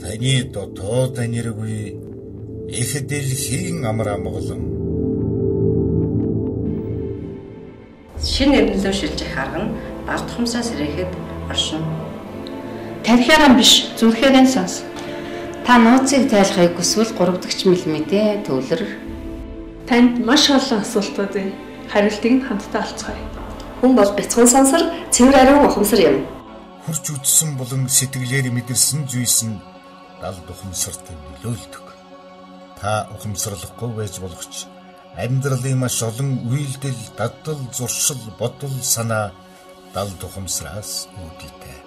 Таны дотоод аниргүй их дэлхийн амар амгалан шин эрдэнэлөө шилжих арга нь баг тухамсаас ирэхэд оршин. Тархиараа биш зүрхээрээ сонс. Та нууцыг тайлахыг хүсвэл 3 дахь миллиметр төвлөр. Танд маш олон асуулт байна. Хариултыг нь хамтдаа олцгоё. Хүн бол бяцхан сансар, цэвэр ариун ухамсар юм. Хурж үдсэн болон сэтгэлээр мэдэрсэн зүйлс нь дал ухамсарт нөлөөлдөг. Та ухамсарлахгүй байж болох ч амьдралын маш олон үйлдэл, дадал, зуршил, бодол, санаа дал тухамсраас үүдэлтэй.